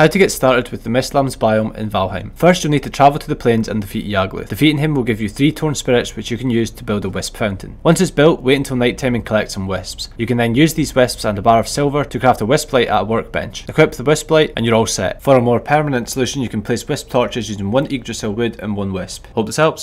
How to get started with the Mistlands biome in Valheim. First you'll need to travel to the plains and defeat Yagluth. Defeating him will give you 3 torn spirits which you can use to build a wisp fountain. Once it's built, wait until nighttime and collect some wisps. You can then use these wisps and a bar of silver to craft a wisp light at a workbench. Equip the wisp light and you're all set. For a more permanent solution you can place wisp torches using 1 Yggdrasil wood and 1 wisp. Hope this helps.